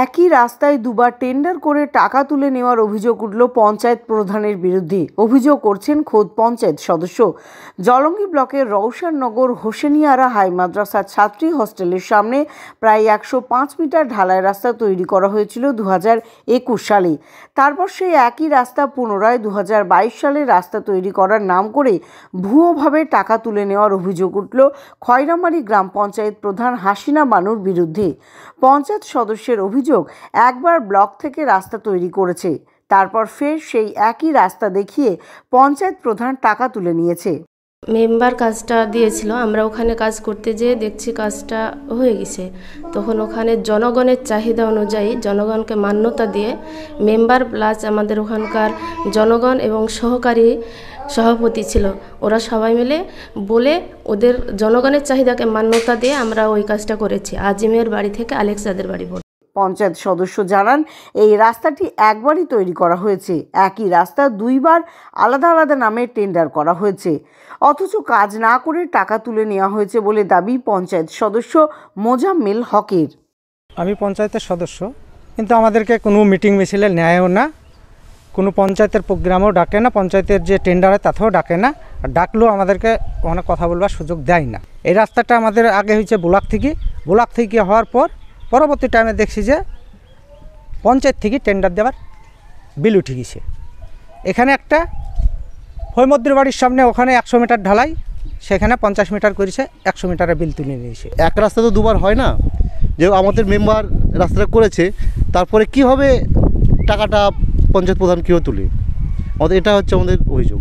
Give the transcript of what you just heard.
একই রাস্তায় দুবার টেন্ডার করে টাকা তুলে নেওয়ার অভিযোগ উঠল পঞ্চায়েত প্রধানের বিরুদ্ধে। অভিযোগ করছেন খোদ পঞ্চায়েত সদস্য। জলঙ্গি ব্লকের রৌশননগর হোসেনিয়ারা হাই মাদ্রাসা ছাত্রী হস্টেলের সামনে প্রায় একশো পাঁচ মিটার ঢালাই রাস্তা তৈরি করা হয়েছিল দু একুশ সালে। তারপর সেই একই রাস্তা পুনরায় দু হাজার বাইশ সালে রাস্তা তৈরি করার নাম করে ভুয়োভাবে টাকা তুলে নেওয়ার অভিযোগ উঠল খয়রামারি গ্রাম পঞ্চায়েত প্রধান হাসিনা বানুর বিরুদ্ধে। পঞ্চায়েত সদস্যের অভিযোগ একবার ব্লক থেকে রাস্তা তৈরি করেছে। তারপর ফের সেই একই রাস্তা দেখিয়ে পঞ্চায়েত প্রধান টাকা তুলে নিয়েছে। মেম্বার কাজটা দিয়েছিল। আমরা ওখানে কাজ করতে যেয়ে দেখছি কাজটা হয়ে গেছে। তখন ওখানে জনগণের চাহিদা অনুযায়ী জনগণকে মান্যতা দিয়ে মেম্বার প্লাস আমাদের ওখানকার জনগণ এবং সহকারী সভাপতি ছিল। ওরা সবাই মিলে বলে ওদের জনগণের চাহিদাকে মান্যতা দিয়ে আমরা ওই কাজটা করেছি। আজিমের বাড়ি থেকে আলেক্সাদের বাড়ি পর্যন্ত। পঞ্চায়েত সদস্য জানান, এই রাস্তাটি একবারই তৈরি করা হয়েছে। একই রাস্তা দুইবার আলাদা আলাদা নামে টেন্ডার করা হয়েছে। অথচ কাজ না করে টাকা তুলে নেওয়া হয়েছে বলে দাবি পঞ্চায়েত সদস্য মোজাম্মেল হকের। আমি পঞ্চায়েতের সদস্য, কিন্তু আমাদেরকে কোনো মিটিং মিছিলে নেয়ও না, কোনো পঞ্চায়েতের প্রোগ্রামও ডাকে না, পঞ্চায়েতের যে টেন্ডার হয় তাতেও ডাকে না, আর ডাকলেও আমাদেরকে অনেক কথা বলবার সুযোগ দেয় না। এই রাস্তাটা আমাদের আগে হয়েছে ব্লক থেকে। ব্লক থেকে হওয়ার পর পরবর্তী টাইমে দেখছি যে পঞ্চায়েত থেকে টেন্ডার দেওয়ার বিল উঠে গেছে। এখানে একটা হৈমদ্রির বাড়ির সামনে ওখানে একশো মিটার ঢালাই, সেখানে পঞ্চাশ মিটার করেছে, একশো মিটারের বিল তুলে নিয়েছে। এক রাস্তা তো দুবার হয় না। যে আমাদের মেম্বার রাস্তাটা করেছে, তারপরে কীভাবে টাকাটা পঞ্চায়েত প্রধান কেউ তুলে? আমাদের এটা হচ্ছে আমাদের অভিযোগ।